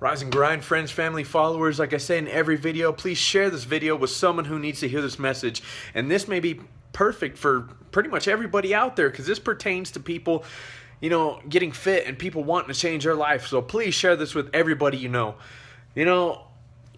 Rise and grind, friends, family, followers. Like I say in every video, please share this video with someone who needs to hear this message. And this may be perfect for pretty much everybody out there because this pertains to people, you know, getting fit and people wanting to change their life. So please share this with everybody you know. You know,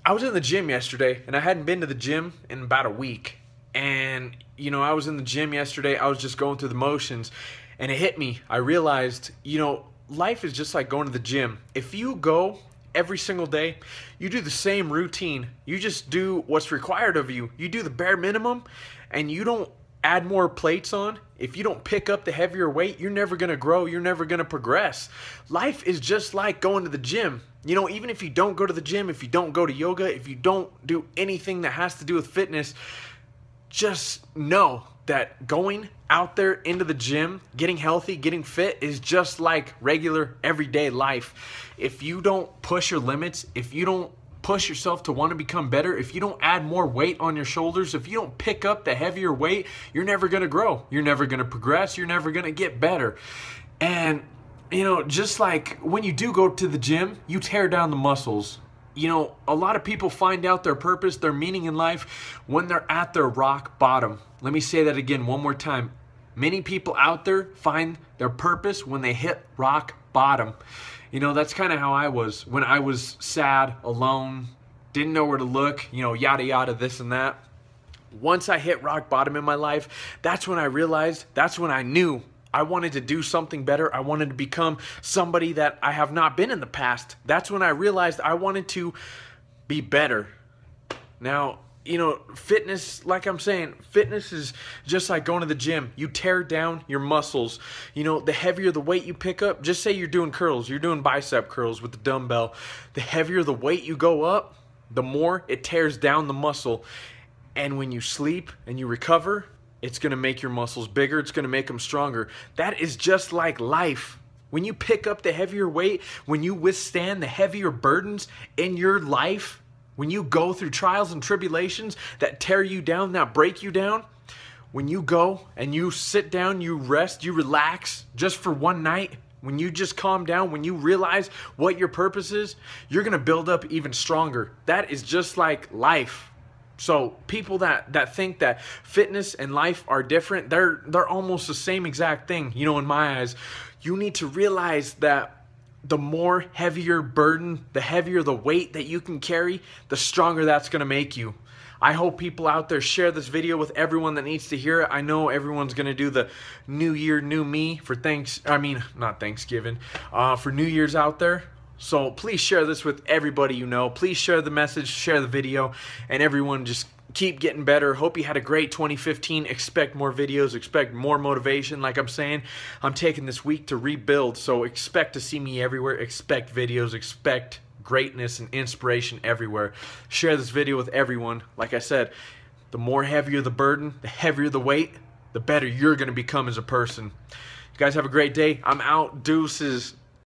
I was in the gym yesterday and I hadn't been to the gym in about a week. And, you know, I was in the gym yesterday. I was just going through the motions and it hit me. I realized, you know, life is just like going to the gym. If you go every single day. You do the same routine. You just do what's required of you. You do the bare minimum and you don't add more plates on. If you don't pick up the heavier weight, you're never to grow. You're never to progress. Life is just like going to the gym. You know, even if you don't go to the gym, if you don't go to yoga, if you don't do anything that has to do with fitness, just know that going out there into the gym, getting healthy, getting fit is just like regular everyday life. If you don't push your limits, if you don't push yourself to want to become better, if you don't add more weight on your shoulders, if you don't pick up the heavier weight, you're never going to grow. You're never going to progress. You're never going to get better. And, you know, just like when you do go to the gym, you tear down the muscles you know, a lot of people find out their purpose, their meaning in life when they're at their rock bottom. Let me say that again one more time. Many people out there find their purpose when they hit rock bottom. You know, that's kind of how I was when I was sad, alone, didn't know where to look, you know, yada yada, this and that. Once I hit rock bottom in my life, that's when I realized, that's when I knew I wanted to do something better. I wanted to become somebody that I have not been in the past. That's when I realized I wanted to be better. Now, you know, fitness, like I'm saying, fitness is just like going to the gym. You tear down your muscles. You know, the heavier the weight you pick up, just say you're doing curls, you're doing bicep curls with the dumbbell. The heavier the weight you go up, the more it tears down the muscle. And when you sleep and you recover, it's going to make your muscles bigger. It's going to make them stronger. That is just like life. When you pick up the heavier weight, when you withstand the heavier burdens in your life, when you go through trials and tribulations that tear you down, that break you down, when you go and you sit down, you rest, you relax just for one night, when you just calm down, when you realize what your purpose is, you're to build up even stronger. That is just like life. So people that that think that fitness and life are different, they're they're almost the same exact thing. You know, in my eyes, you need to realize that the more heavier burden, the heavier the weight that you can carry, the stronger that's going to make you. I hope people out there share this video with everyone that needs to hear it. I know everyone's going to do the New Year, New Me for thanks. I mean, not Thanksgiving, uh, for New Year's out there. So please share this with everybody you know. Please share the message, share the video, and everyone just keep getting better. Hope you had a great 2015. Expect more videos, expect more motivation. Like I'm saying, I'm taking this week to rebuild, so expect to see me everywhere. Expect videos, expect greatness and inspiration everywhere. Share this video with everyone. Like I said, the more heavier the burden, the heavier the weight, the better you're going to become as a person. You guys have a great day. I'm out. Deuces.